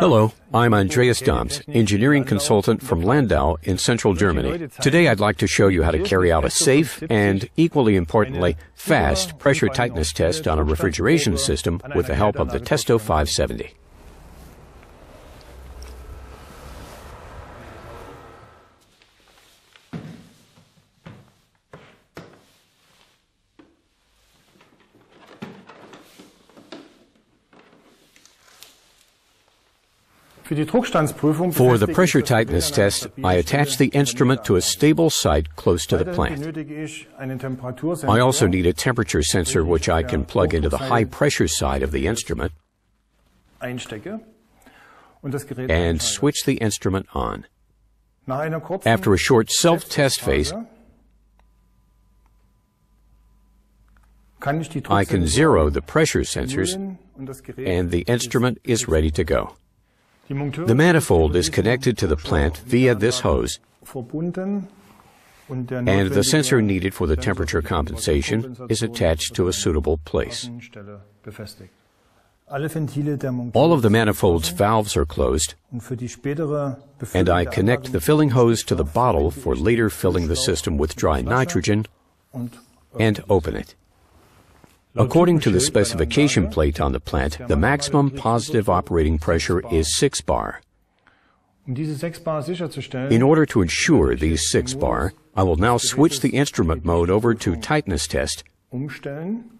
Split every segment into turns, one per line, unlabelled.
Hello, I'm Andreas Dahms, engineering consultant from Landau in central Germany. Today I'd like to show you how to carry out a safe and, equally importantly, fast pressure tightness test on a refrigeration system with the help of the Testo 570. For the pressure tightness test, I attach the instrument to a stable site close to the plant.
benötige ich einen Temperatursensor,
I also need a temperature sensor which I can plug into the high pressure side of the instrument
einstecke und das Gerät
and switch the instrument on.
Nach einer kurzen
After a short self-test phase,
Testphase kann ich die
I can zero the pressure sensors
nullen und das Gerät
and the instrument is ready to go. The manifold is connected to the plant via this hose,
verbunden und der
and the sensor needed for the temperature compensation is attached to a suitable place.
Stelle befestigt. Alle Ventile der
All of the manifold's valves are closed,
und für die spätere
and I connect the filling hose to the bottle for later filling the system with dry nitrogen and open it. According to the specification plate on the plant, the maximum positive operating pressure is 6 bar.
diese 6 Bar sicherzustellen,
In order to ensure these 6 bar, I will now switch the instrument mode over to tightness test
umstellen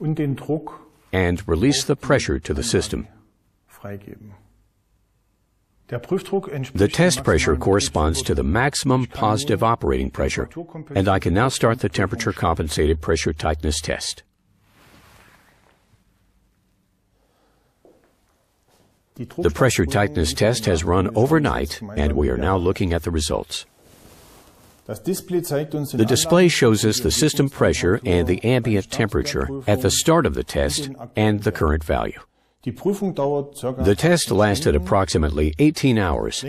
und den Druck
and release the pressure to the system. The test pressure corresponds to the maximum positive operating pressure, and I can now start the temperature compensated pressure tightness test. The pressure tightness test has run overnight, and we are now looking at the results.
Das Display zeigt uns den
The display shows us the system pressure and the ambient temperature at the start of the test and the current value.
Die Prüfung dauert circa
The test lasted approximately 18 hours.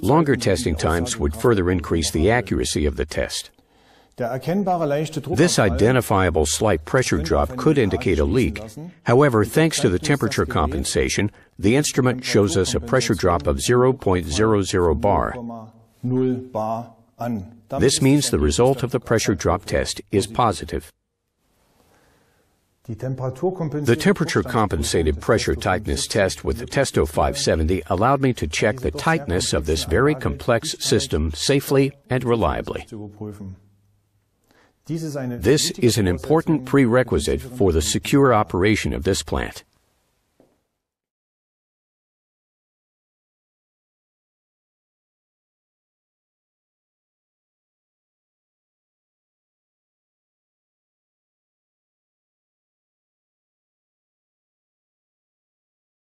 Longer testing times would further increase the accuracy of the test.
Der erkennbare leichte
This identifiable slight pressure drop could indicate a leak. However, thanks to the temperature compensation, the instrument shows us a pressure drop of 0.00 bar.
0 bar an. Damit
This means the result of the pressure drop test is positive. The temperature compensated pressure tightness test with the Testo 570 allowed me to check the tightness of this very complex system safely and reliably.
zu überprüfen. Dies ist eine
This is an important prerequisite for the secure operation of this plant.